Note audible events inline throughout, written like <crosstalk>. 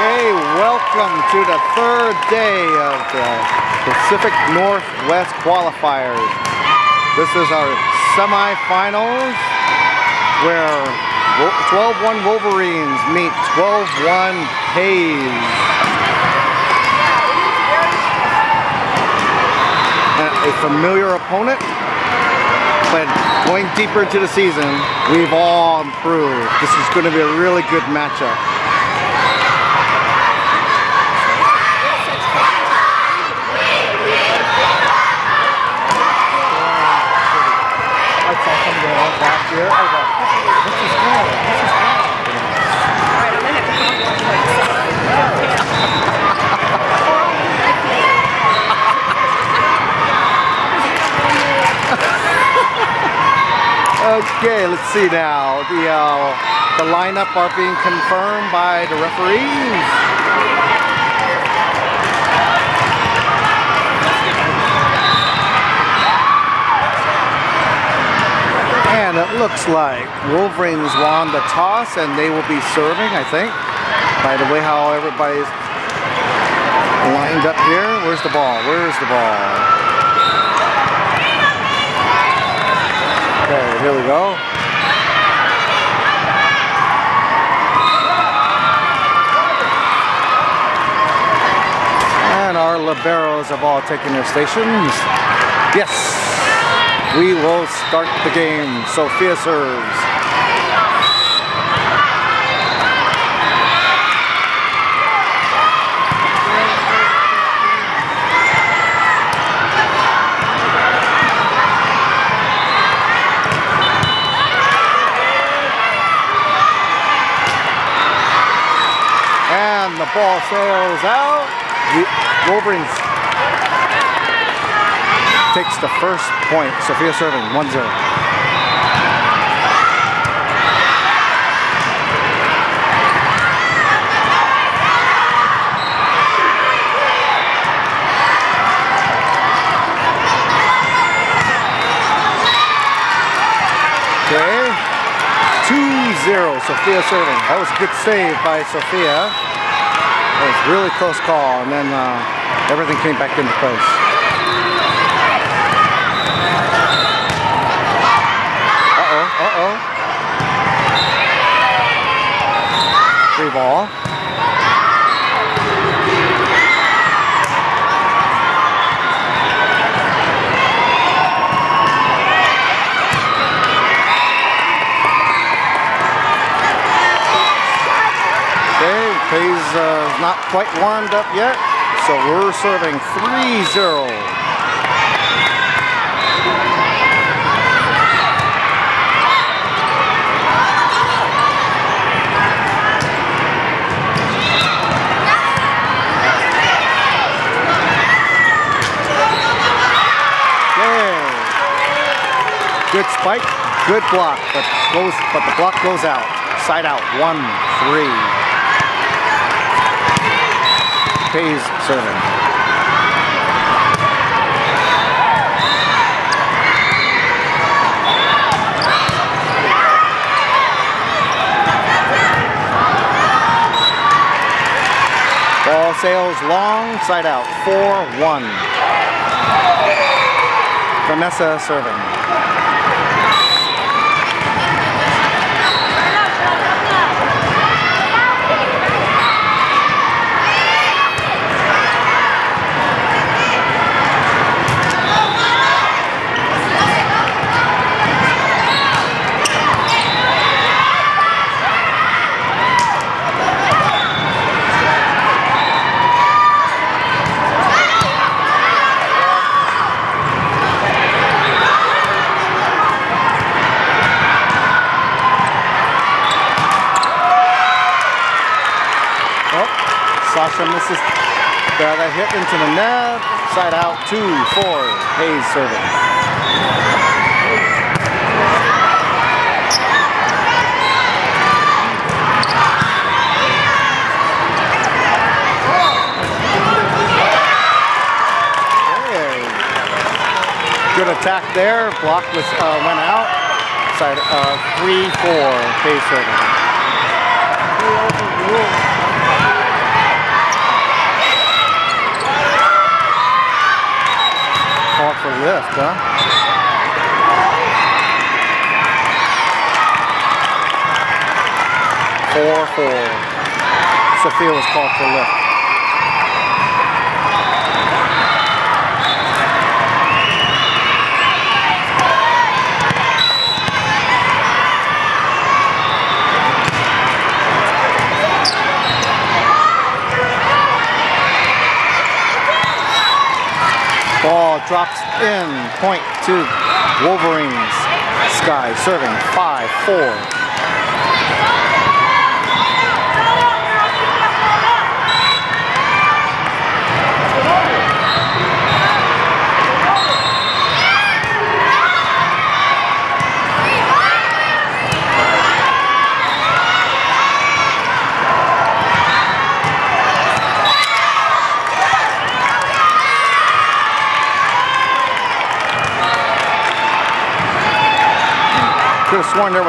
Okay, welcome to the third day of the Pacific Northwest qualifiers. This is our semifinals where 12-1 Wolverines meet 12-1 Hayes. A familiar opponent, but going deeper into the season, we've all improved. This is going to be a really good matchup. here. I go, what's his name? What's his name? Alright, I'm gonna have to come Okay, let's see now. The uh, the lineup are being confirmed by the referees. And it looks like Wolverines won the toss and they will be serving, I think. By the way how everybody's lined up here. Where's the ball? Where's the ball? Okay, here we go. And our liberos have all taken their stations. Yes, we will start the game. Sophia serves. And the ball sails out. Wolverines takes the first point. Sophia serving 1-0. Okay, 2-0, Sophia serving. That was a good save by Sophia. It was really close call, and then uh, everything came back into place. Uh-oh. Free ball. Okay, Hayes uh, not quite warmed up yet, so we're serving 3-0. Good spike, good block, but goes, but the block goes out. Side out, one, three. Payes serving. Ball sails long, side out, 4-1. Vanessa serving. Sasha misses the other hit into the net. Side out, two, four. Hayes serving. Good attack there. Block was uh, went out. Side uh, three, four. Hayes serving. Kafka. Four, four. Sophia was called for lift. Ball drops in, point to Wolverines. Sky serving 5-4.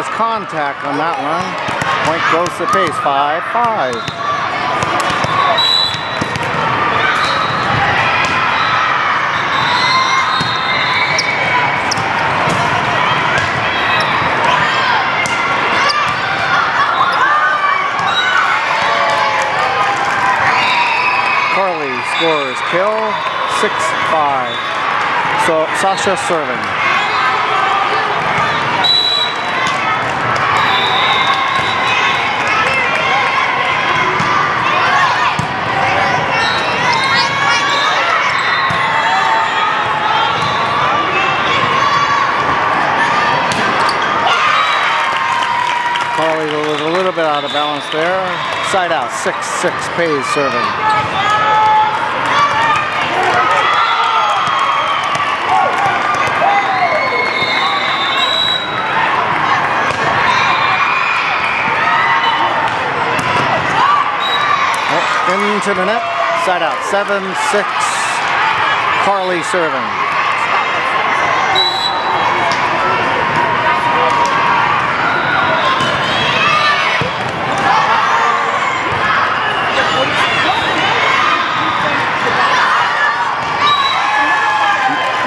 Was contact on that one. Point goes to Payes, 5-5. Carly scores kill, 6-5. So Sasha serving. Carly was a little bit out of balance there. Side out, 6-6 Payes serving. Oh, into the net, side out, 7-6. Carly serving.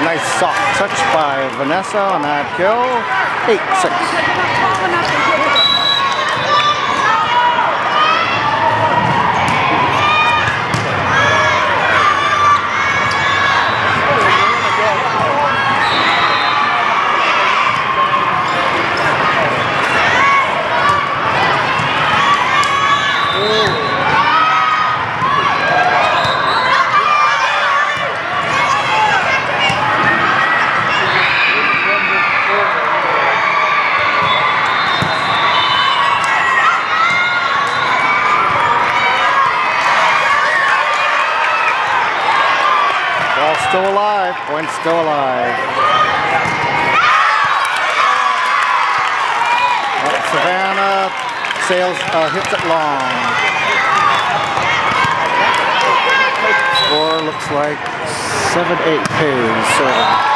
Nice soft touch by Vanessa on that kill. 8-6. Ball still alive, point still alive. Uh, Savannah sails, uh, hits it long. Score looks like 7-8 Payes serving.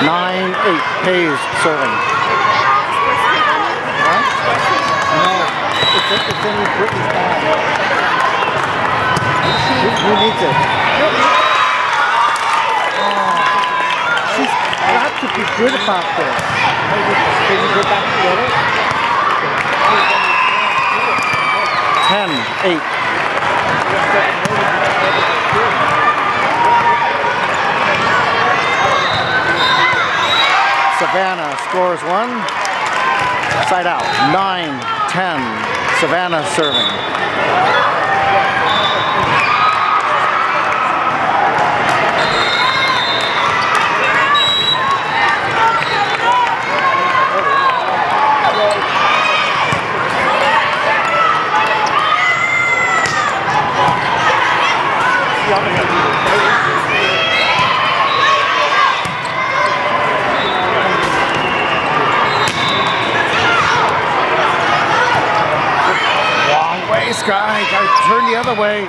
Nine, eight, Payes serving. Huh? No. Who, needs it? Oh, she's got to be good about this. Can you go back it? Ten, eight. Savannah scores one. Side out. 9 10. Savannah serving. Sky. Gotta way.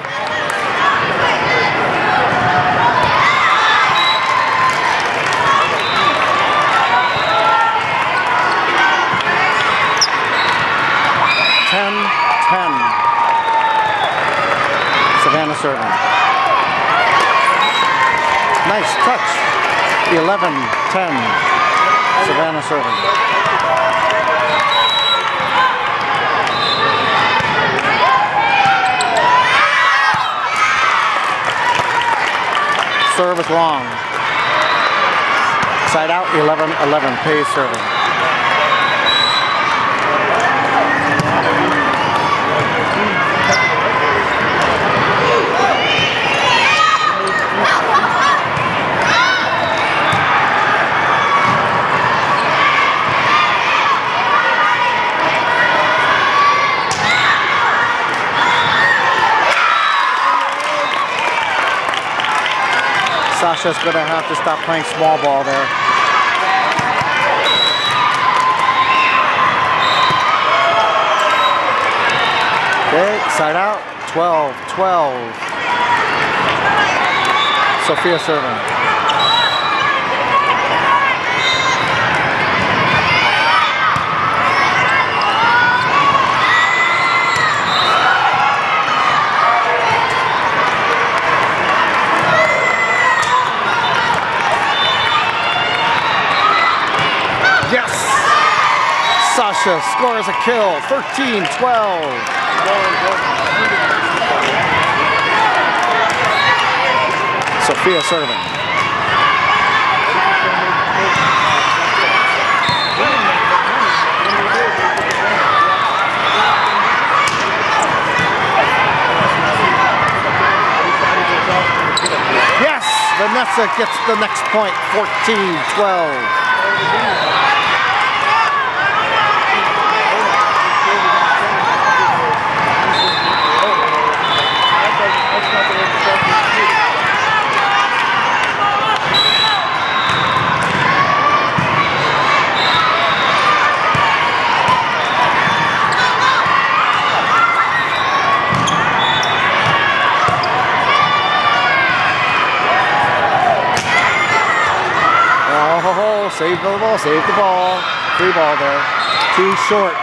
Ten, ten. Savannah serving. Nice touch. 11, 10. Savannah serving. Serve is long. Side out, 11, 11. Payes serving. Sasha's gonna have to stop playing small ball there. Okay, side out, 12, 12. Sophia serving. Yes! Sasha scores a kill, 13, 12. Sophia serving. Yes! Vanessa gets the next point, 14, 12. Oh, ho, ho, save the ball, save the ball. Free ball there. Too short.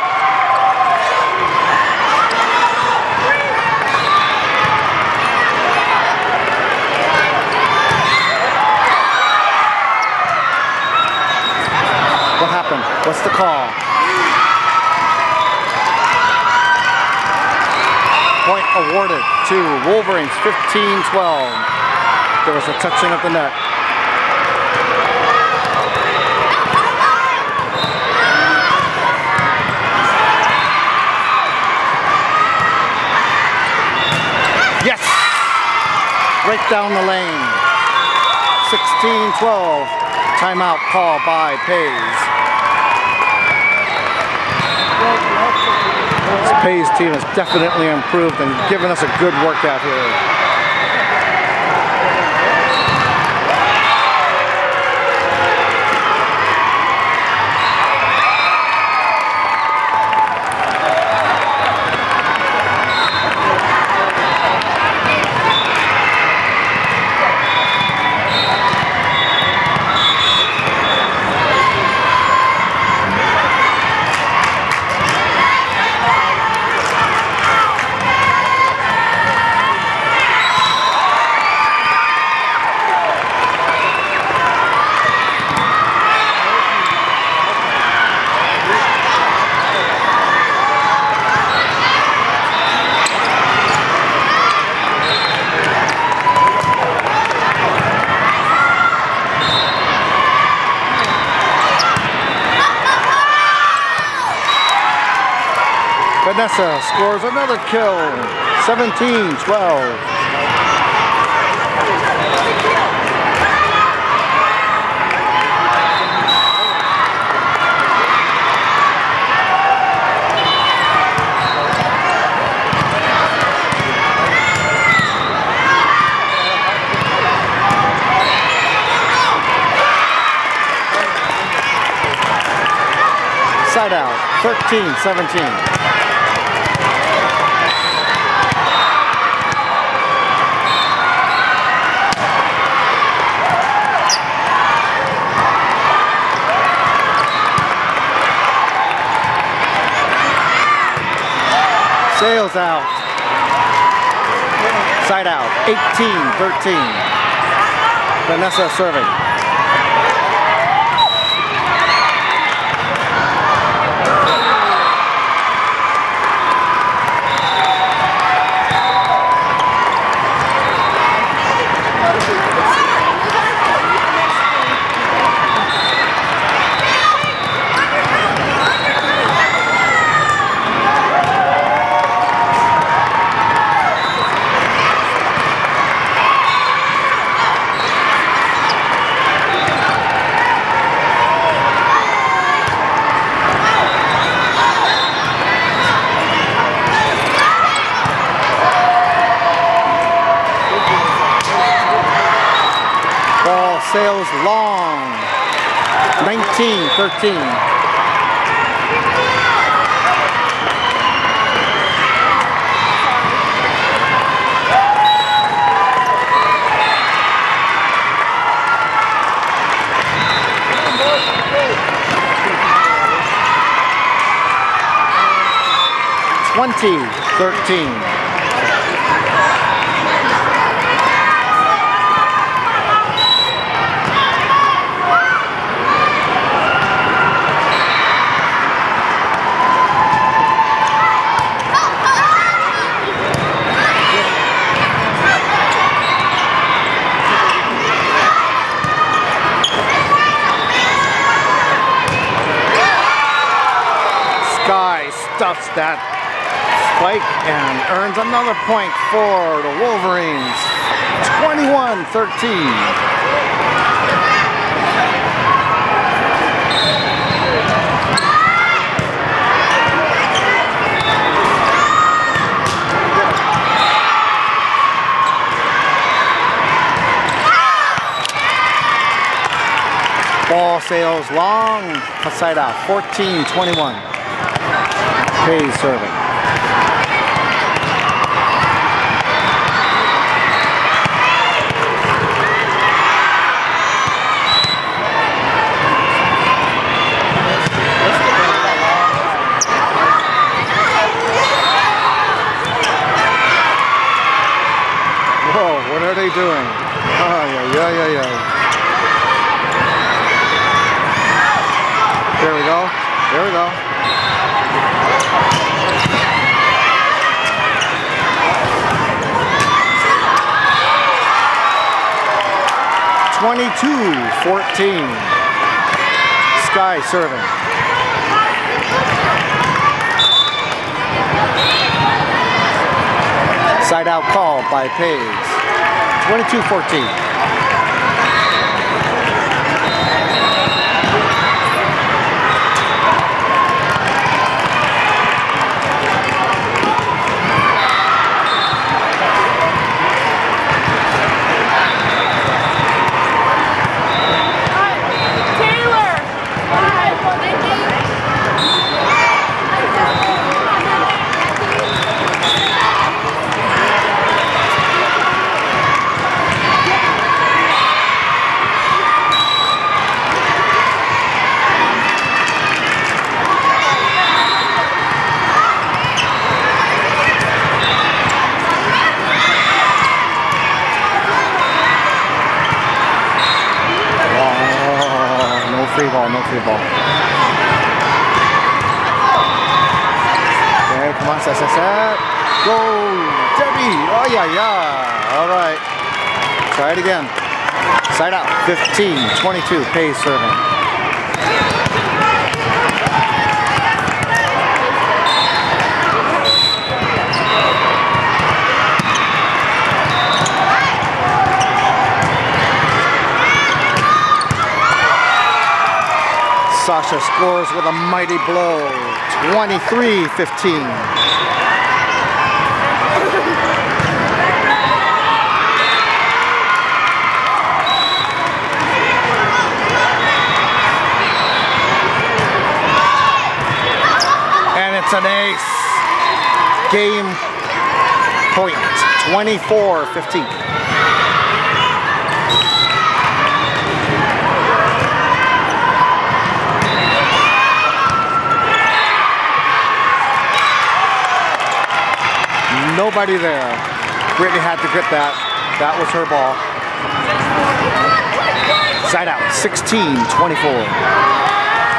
What happened? What's the call? Point awarded to Wolverines 15-12. There was a touching of the net. Yes! Right down the lane. 16-12. Timeout call by Payes. This Payes team has definitely improved and given us a good workout here. Vanessa scores another kill. 17-12. Side out, 13-17. Sails out. Side out. 18-13. Vanessa serving. Ball sails long. 19-13. Twenty thirteen. Sky stuffs that spike and earns another point for the Wolverines. 21-13. Ball sails long, out, 14-21. Hayes serving. Whoa, what are they doing? Oh, yeah, yeah, yeah, yeah. 22-14. Sky serving. Side out call by Page. 22-14. Ball, no free ball. Okay, come on, set, set, set. Go, Debbie. Oh, yeah, yeah. All right. Try it again. Side out. 15, 22. Payes serving. Sasha scores with a mighty blow. 23-15. And it's an ace. Game point. 24-15. Nobody there. Brittany had to get that. That was her ball. Side out, 16-24.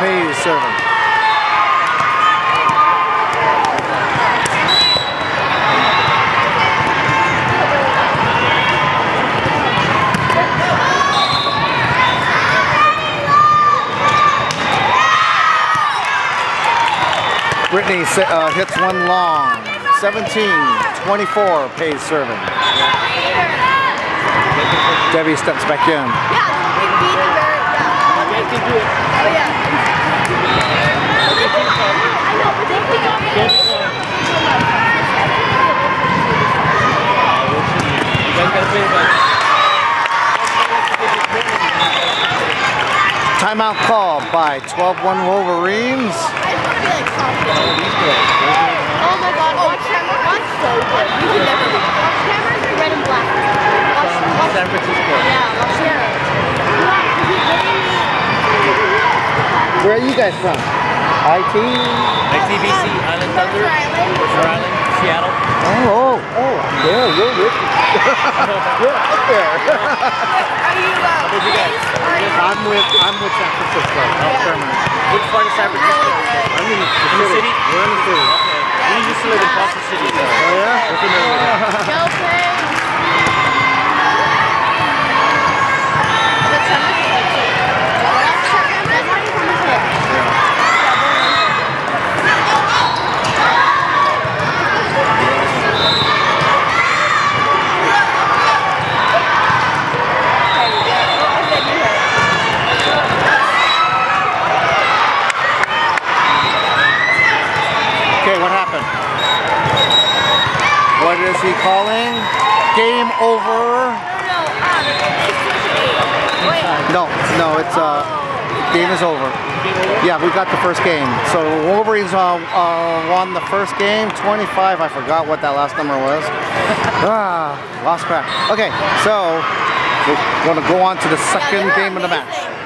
Hayes serving. Brittany uh, hits one long. 17-24, Payes serving. Debbie steps back in. Yeah, they beat the very, yeah. You guys can do it. Oh, yeah. I know, but they pick up You guys gotta play like. Timeout call by 12-1 Wolverines. I just want to be like confident. Oh my god, watch camera. Watch so good. You can never be. Watch cameras are red and black. Watch, watch. San Francisco. Yeah, watch camera. Where are you guys from? IT? ITBC, Island Thunder, Rhode Island, Seattle. Oh, oh, oh, there, <laughs> you're with me. you're out there. <laughs> Are you, uh, did you guys? Are you I'm with, I'm with San Francisco. Which part of San Francisco? I'm in the In the city? We're in the city. Okay. We used to live in Foster City. Oh, yeah? We're familiar with that. Go Pigs! But summer's good too. That's summer- that's how you come to it. Okay, what happened? What is he calling? Game over. No, um, it's just eight. Wait. No, no, it's uh, game is over. Yeah, we got the first game. So Wolverines uh, uh, won the first game, 25. I forgot what that last number was. <laughs> ah, lost track. Okay, so we're gonna go on to the second Yeah, they were game of the match.